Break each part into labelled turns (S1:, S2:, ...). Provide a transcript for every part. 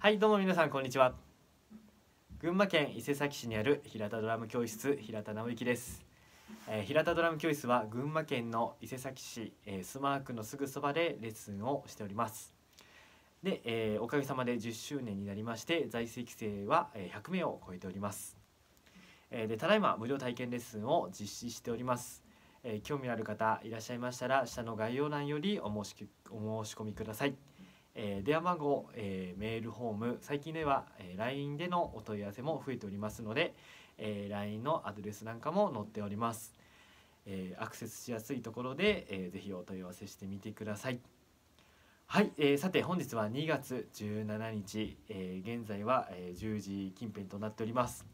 S1: はいどうも皆さんこんにちは。群馬県伊勢崎市にある平田ドラム教室平田直之です、えー平田ドラム教室は群馬県の伊勢崎市、えースマークのすぐそばでレッスンをしております。で、えーおかげさまで10周年になりまして在籍生はえー100名を超えております。えーでただいま無料体験レッスンを実施しております、えー興味ある方いらっしゃいましたら下の概要欄よりお申しお申し込みください。えー電話番号、えーメールフォーム最近では、えー LINE でのお問い合わせも増えておりますので、えー LINE のアドレスなんかも載っております、えーアクセスしやすいところで、えーぜひお問い合わせしてみてください。はい、えーさて本日は2月17日、えー現在は、えー10時近辺となっております。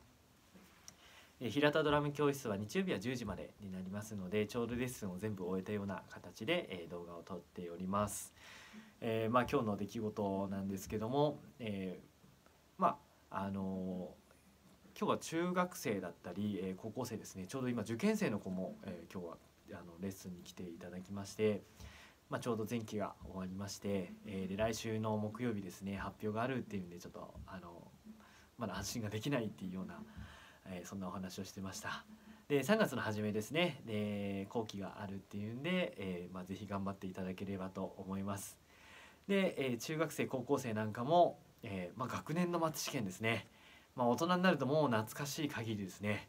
S1: えー平田ドラム教室は日曜日は10時までになりますのでちょうどレッスンを全部終えたような形で、えー動画を撮っております。えーまあ、今日の出来事なんですけども、えーまああのー今日は中学生だったり、え高校生ですねちょうど今受験生の子も、え今日はあのレッスンに来ていただきまして、まあ、ちょうど前期が終わりまして、えで来週の木曜日ですね発表があるっていうんでちょっとあのまだ安心ができないっていうような、えそんなお話をしてました。で3月の初めですねで後期があるっていうんで、えーまあ、ぜひ頑張っていただければと思います。で、えー中学生高校生なんかも、えーまあ、学年の末試験ですね、まあ、大人になるともう懐かしい限りですね。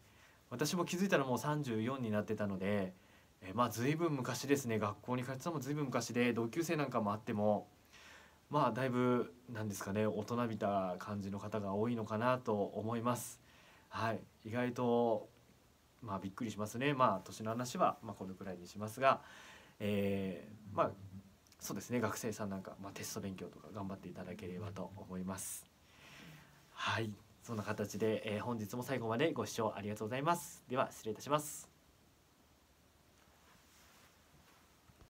S1: 私も気づいたらもう34になってたので、えーまあ随分昔ですね。学校に通ってたのも随分昔で同級生なんかもあってもまあだいぶなんですかね大人びた感じの方が多いのかなと思います。はい、意外とまあびっくりしますね。まあ年の話はまあこのくらいにしますが、えーまあそうですね。学生さんなんか、まあ、テスト勉強とか頑張っていただければと思います。はい。そんな形で、えー本日も最後までご視聴ありがとうございます。では失礼いたします